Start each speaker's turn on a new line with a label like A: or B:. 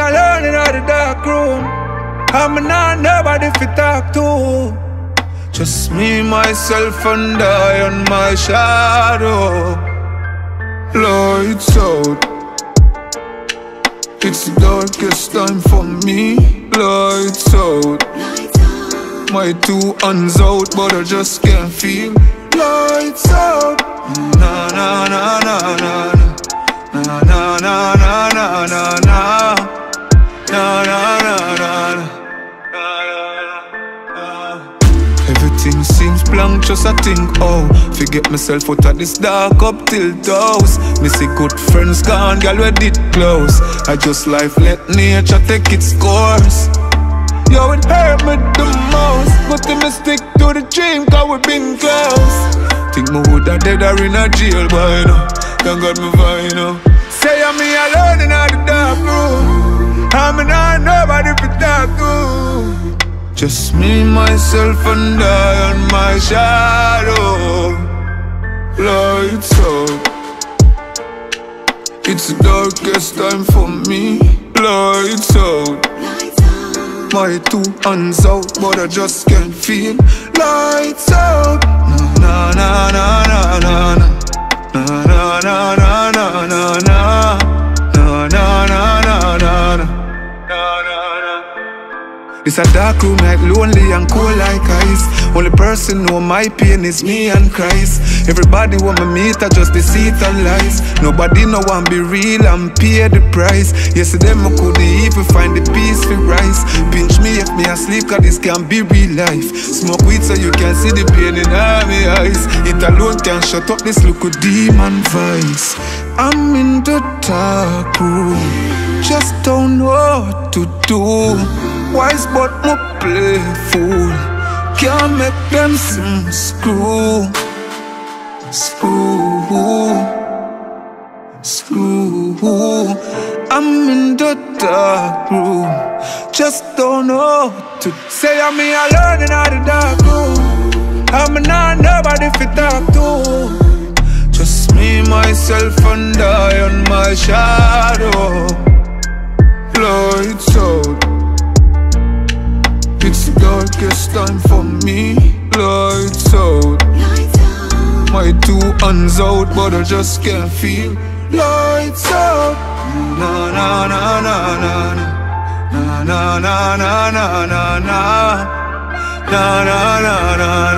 A: of the dark room. I'm not nobody fi talk to. Just me, myself, and I and my shadow. Lights out. It's the darkest time for me. Lights out. My two hands out, but I just can't feel. Lights out. Na na na na. Na blank, just I think, oh. Forget myself out of this dark up till Me see good friends gone, girl, we did close. I just life, let nature take its course. Yo, it hurt me the most. But then me stick to the dream, cause we been close. Think me woulda dead or in a jail by now Thank God me fine now Say I'm me alone in the dark room. I'm not nobody just me, myself, and I and my shadow. Lights out. It's the darkest time for me. Lights out. My two hands out, but I just can't feel. Lights out. Na na na na. Na na na It's a dark room like lonely and cold like ice. Only person know my pain is me and Christ. Everybody want me meet I just deceit and lies Nobody know want be real and pay the price. Yesterday me couldn't even find the peace for rise Pinch me if me asleep cause this can be real life. Smoke weed so you can see the pain in all my eyes. It alone can shut up this look of demon vice. I'm in the dark room. Just don't know what to do Wise but me playful. Can't make them some screw Screw Screw. I'm in the dark room. Just don't know to Say. I'm me alone in the dark room. I'm not nobody fi talk to. Just me, myself and I and my shadow. Lights It's time for me. Lights out. My two hands out but I just can't feel. Lights out. Na na na na na na. Na na na na na na na. Na na na na na.